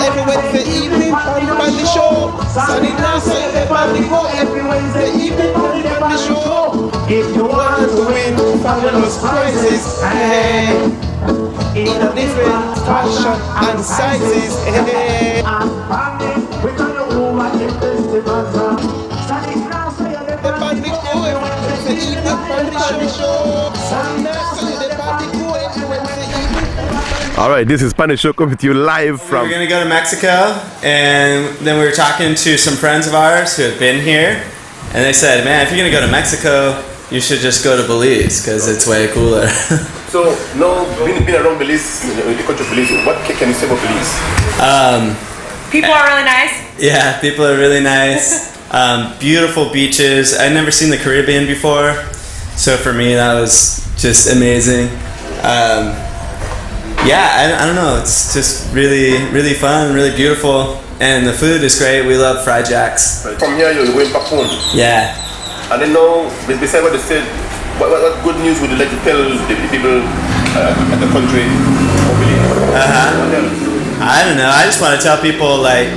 Every Wednesday evening, on the Pandy Show. Now, say the Bandy go. Every Wednesday evening, on the Pandy Show. If you want to win fabulous prizes, hey. In a different fashion and sizes, hey. I'm coming. We're gonna over the festivals. Now, say the The Bandy go every evening, Pandy Show. Sunny now, say the Bandy go evening. All right, this is Spanish Show coming to you live from. We from. were gonna go to Mexico, and then we were talking to some friends of ours who had been here, and they said, "Man, if you're gonna go to Mexico, you should just go to Belize because it's way cooler." So now, being, being around Belize, the in country of Belize, what can you say about Belize? um, People are really nice. yeah, people are really nice. Um, beautiful beaches. I'd never seen the Caribbean before, so for me that was just amazing. Um, yeah, I, I don't know. It's just really, really fun, really beautiful, and the food is great. We love fried jacks. From here, you're going back home. Yeah. And then now, be- besides what they said, what, what, good news would you like to tell the, the people uh, at the country? Uh-huh. I don't know. I just want to tell people like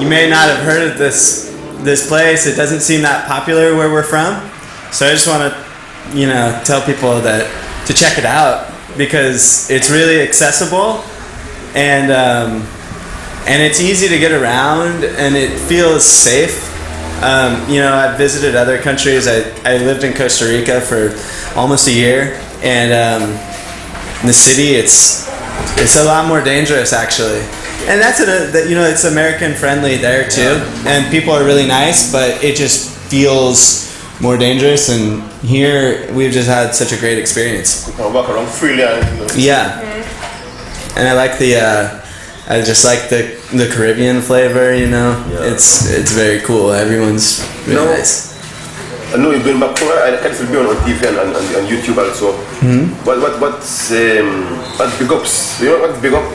you may not have heard of this this place. It doesn't seem that popular where we're from. So I just want to you know tell people that to check it out because it's really accessible and um, and it's easy to get around and it feels safe. Um, you know, I've visited other countries. I, I lived in Costa Rica for almost a year, and um, in the city, it's it's a lot more dangerous actually. And that's a, that you know it's American friendly there too, and people are really nice, but it just feels more dangerous. And here we've just had such a great experience. You can walk around freely and you know, Yeah, and I like the. Uh, I just like the the Caribbean flavor. You know, it's it's very cool. Everyone's really No. nice. I know you've been back home. I can still be on, on TV and, and, and on YouTube also. Hmm? What what what's um, what's big ups? You know what's big up?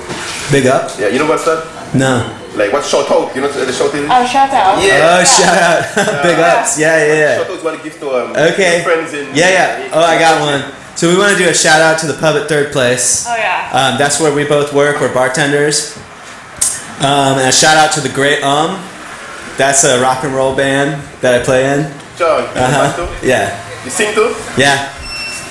Big up? Yeah, you know what's that? No. Like what shout out? You know the shouting? Oh, shout out. Yeah. Oh, shout out! Big ups! Yeah, yeah, yeah. Shout out is what I give to um, Okay. your friends in. Yeah, yeah. Oh, I got one. So we want to do a shout out to the pub at Third Place. Oh, yeah. Um, that's where we both work. We're bartenders. Um, and a shout out to the Great Um. That's a rock and roll band that I play in. John, you Uh uh huh. Yeah. You sing too? Yeah.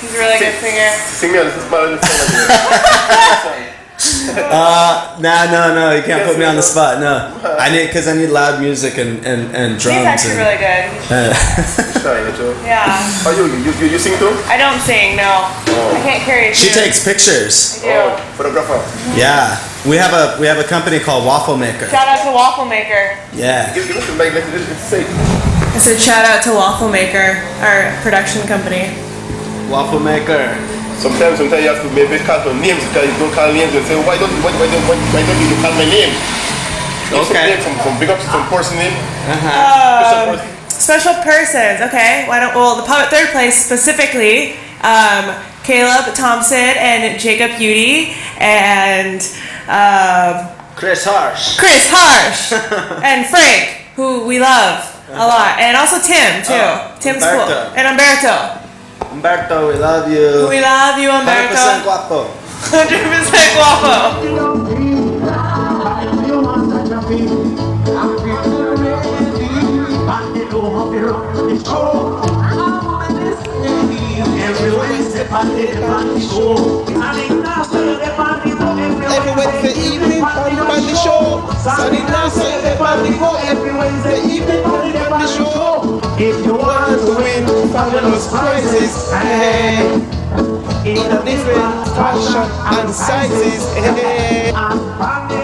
He's a really good singer. Sing me a little smile song. Uh, nah, no, no, you can't put me on the spot. No, I need because I need loud music and and, and drums. He's actually and, really good. uh, Yeah. Oh, you, you, you, you sing too? I don't sing, no. I can't carry a she tune. takes pictures. I do. Oh, photographer. Yeah, we have a we have a company called Waffle Maker. Shout out to Waffle Maker. Yeah. Give, give us the mic, let it let's say. I said shout out to Waffle Maker, our production company. Waffle Maker. Sometimes, sometimes you have to maybe call for names because you don't call names. You say, why don't, why, why don't, why, why don't you call my name? Give some Okay. name, Some, some big ups, some person name. Uh Um, special persons. Okay. Why don't? Well, the pub at third place specifically. Um, Caleb Thompson and Jacob Udy and um, Chris Harsh. Chris Harsh and Frank, who we love a lot, and also Tim too. Oh, Tim's Umberto. cool. And Umberto. Umberto, we love you. We love you, 100% Umberto. guapo. 100% guapo. you don't feel. Like you want a feel. I'm feeling ready. And they know how to run the Fabulous prizes, hey. In a different fashion and sizes, hey.